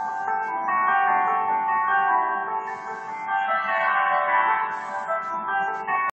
you